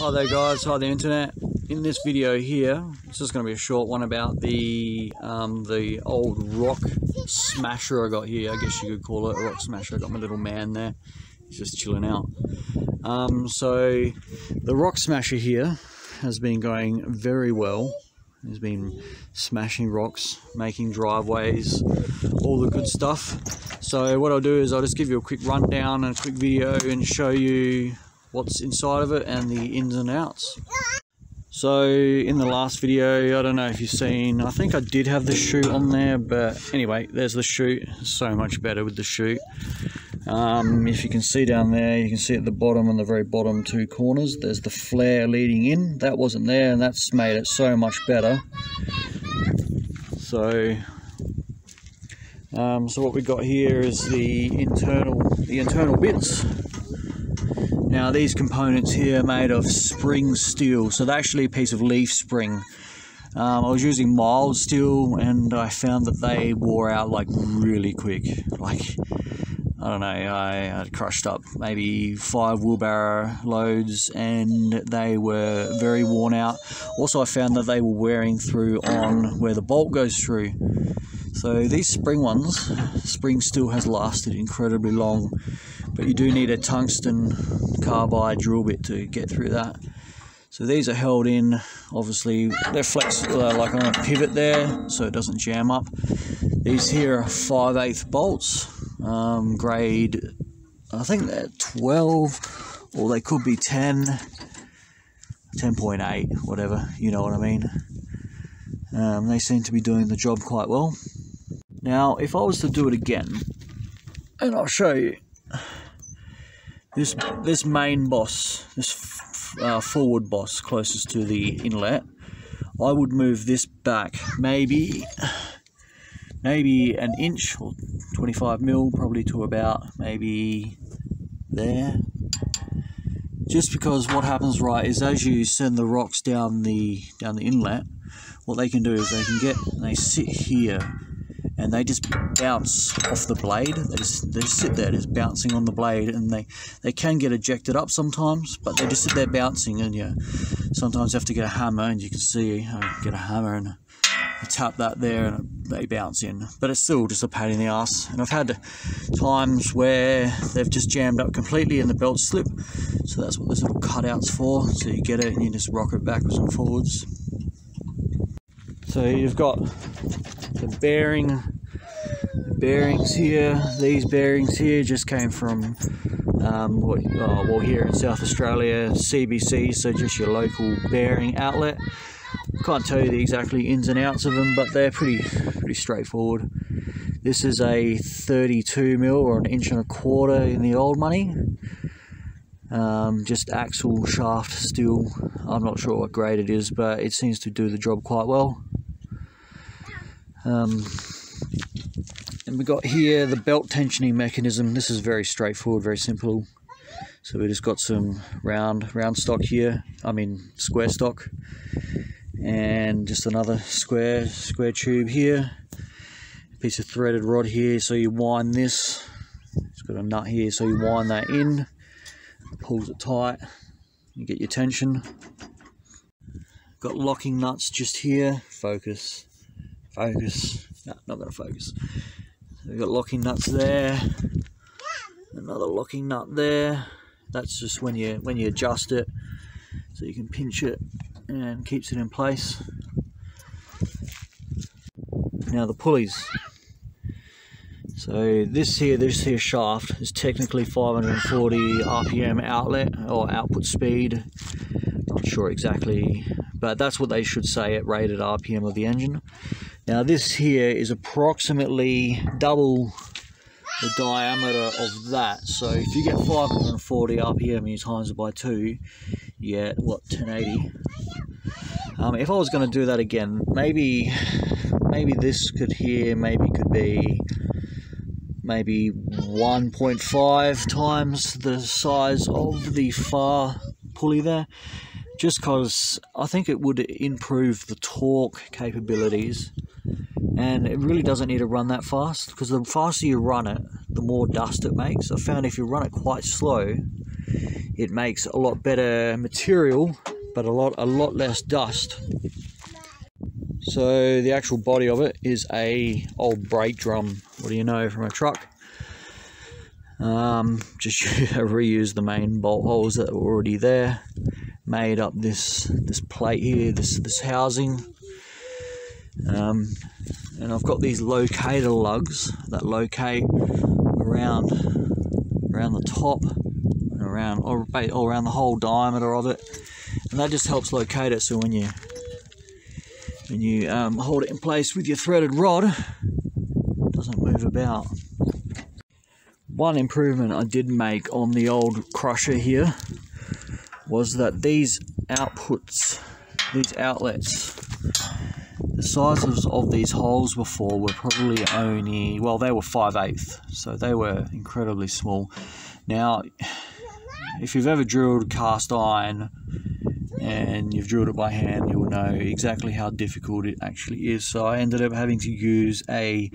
Hi there guys, hi the internet. In this video here, it's just going to be a short one about the um, the old rock smasher I got here. I guess you could call it a rock smasher. I got my little man there. He's just chilling out. Um, so the rock smasher here has been going very well. He's been smashing rocks, making driveways, all the good stuff. So what I'll do is I'll just give you a quick rundown and a quick video and show you what's inside of it and the ins and outs. So in the last video, I don't know if you've seen, I think I did have the chute on there, but anyway, there's the chute. So much better with the chute. Um, if you can see down there, you can see at the bottom and the very bottom two corners, there's the flare leading in. That wasn't there and that's made it so much better. So um, so what we got here is the internal the internal bits now these components here are made of spring steel, so they're actually a piece of leaf spring. Um, I was using mild steel and I found that they wore out like really quick. Like, I don't know, I had crushed up maybe five wheelbarrow loads and they were very worn out. Also I found that they were wearing through on where the bolt goes through. So these spring ones, spring steel has lasted incredibly long but you do need a tungsten carbide drill bit to get through that. So these are held in, obviously they're flexible, uh, like on a pivot there, so it doesn't jam up. These here are 5 8 bolts, um, grade, I think they're 12, or they could be 10, 10.8, whatever, you know what I mean. Um, they seem to be doing the job quite well. Now, if I was to do it again, and I'll show you, this this main boss, this uh, forward boss closest to the inlet, I would move this back maybe maybe an inch or 25 mil, probably to about maybe there. Just because what happens right is as you send the rocks down the down the inlet, what they can do is they can get they sit here and they just bounce off the blade. They just, they just sit there, just bouncing on the blade, and they, they can get ejected up sometimes, but they just sit there bouncing, and you sometimes you have to get a hammer, and you can see, uh, get a hammer and tap that there, and they bounce in. But it's still just a pain in the ass. And I've had times where they've just jammed up completely and the belt slip, so that's what those little cutouts for. So you get it and you just rock it backwards and forwards. So you've got the bearing bearings here. These bearings here just came from um, what, oh, well here in South Australia, CBC, so just your local bearing outlet. Can't tell you the exactly ins and outs of them, but they're pretty pretty straightforward. This is a 32 mil or an inch and a quarter in the old money. Um, just axle shaft steel. I'm not sure what grade it is, but it seems to do the job quite well. Um, and we got here the belt tensioning mechanism. This is very straightforward, very simple. So we just got some round round stock here. I mean square stock, and just another square square tube here. A piece of threaded rod here. So you wind this. It's got a nut here, so you wind that in. Pulls it tight. You get your tension. Got locking nuts just here. Focus Focus. No, not going to focus. We've got locking nuts there. Another locking nut there. That's just when you when you adjust it, so you can pinch it and keeps it in place. Now the pulleys. So this here, this here shaft is technically 540 RPM outlet or output speed. Not sure exactly, but that's what they should say at rated RPM of the engine. Now this here is approximately double the diameter of that. So if you get 540 RPM you times it by 2, you get, what, 1080? Um, if I was going to do that again, maybe maybe this could here, maybe could be maybe 1.5 times the size of the far pulley there just because I think it would improve the torque capabilities and it really doesn't need to run that fast because the faster you run it the more dust it makes. I found if you run it quite slow it makes a lot better material but a lot a lot less dust. So the actual body of it is a old brake drum. What do you know from a truck? Um, just reuse the main bolt holes that were already there. Made up this this plate here this this housing. Um, and I've got these locator lugs that locate around around the top and around or all around the whole diameter of it. And that just helps locate it so when you when you um, hold it in place with your threaded rod it doesn't move about. One improvement I did make on the old crusher here was that these outputs these outlets the sizes of these holes before were probably only, well, they were 5 eighths, so they were incredibly small. Now, if you've ever drilled cast iron and you've drilled it by hand, you'll know exactly how difficult it actually is. So I ended up having to use a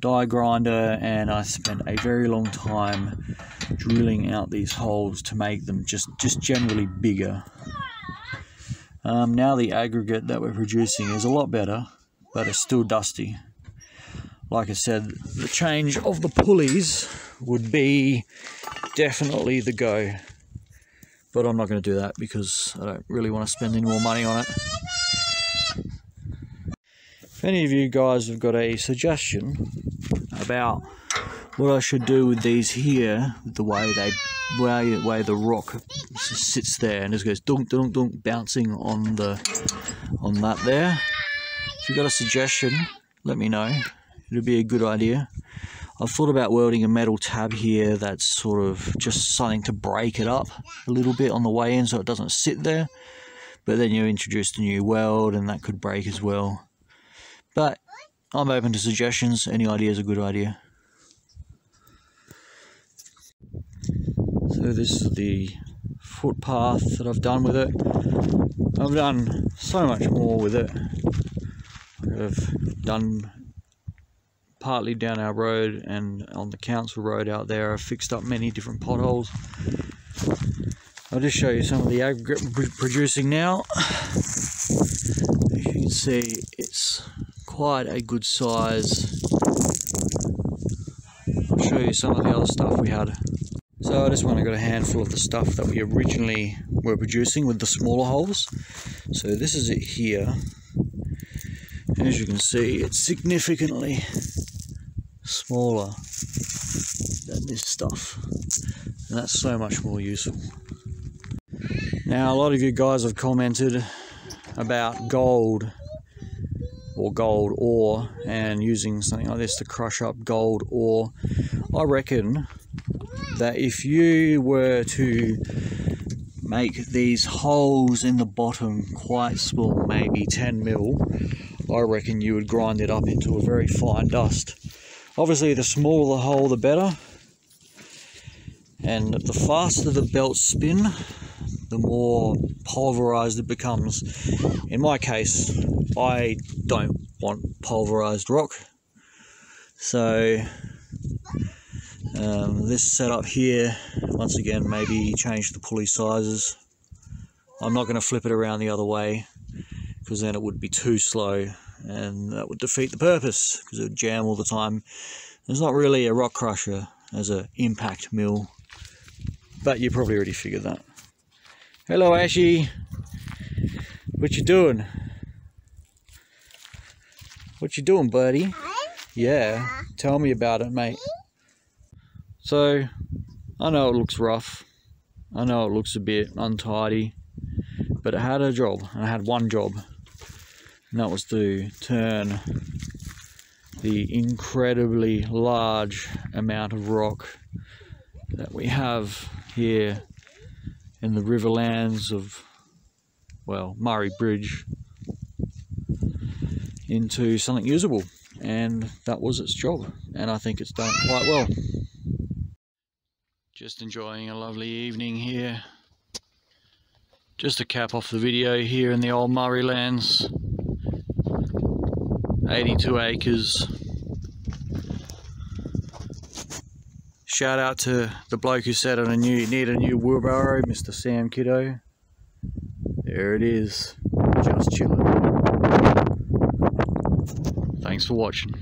die grinder and I spent a very long time drilling out these holes to make them just, just generally bigger. Um, now the aggregate that we're producing is a lot better, but it's still dusty. Like I said, the change of the pulleys would be definitely the go. But I'm not going to do that because I don't really want to spend any more money on it. If any of you guys have got a suggestion about what I should do with these here, the way they way way the rock sits there and just goes dunk dunk dunk bouncing on the on that there. If you've got a suggestion, let me know. It'd be a good idea. I've thought about welding a metal tab here that's sort of just something to break it up a little bit on the way in so it doesn't sit there. But then you introduce the new weld and that could break as well. But I'm open to suggestions. Any idea is a good idea. So this is the footpath that I've done with it. I've done so much more with it. I've done partly down our road and on the council road out there. I've fixed up many different potholes. I'll just show you some of the aggregate producing now. As you can see, quite a good size. I'll show you some of the other stuff we had. So I just want to got a handful of the stuff that we originally were producing with the smaller holes. So this is it here. And As you can see, it's significantly smaller than this stuff. And that's so much more useful. Now, a lot of you guys have commented about gold or gold ore and using something like this to crush up gold ore. I reckon that if you were to make these holes in the bottom quite small, maybe 10 mil, I reckon you would grind it up into a very fine dust. Obviously, the smaller the hole, the better. And the faster the belt spin, the more pulverized it becomes. In my case, I don't want pulverized rock. So um, this setup here, once again, maybe change the pulley sizes. I'm not going to flip it around the other way because then it would be too slow and that would defeat the purpose because it would jam all the time. There's not really a rock crusher as an impact mill, but you probably already figured that. Hello Ashy, what you doing? What you doing buddy? Yeah, tell me about it mate. So, I know it looks rough. I know it looks a bit untidy. But it had a job. and I had one job. And that was to turn the incredibly large amount of rock that we have here in the riverlands of, well, Murray Bridge into something usable. And that was its job. And I think it's done quite well. Just enjoying a lovely evening here. Just to cap off the video here in the old Murray lands. 82 acres. Shout out to the bloke who said I knew you need a new wheelbarrow, Mr. Sam Kiddo. There it is, just chilling. Thanks for watching.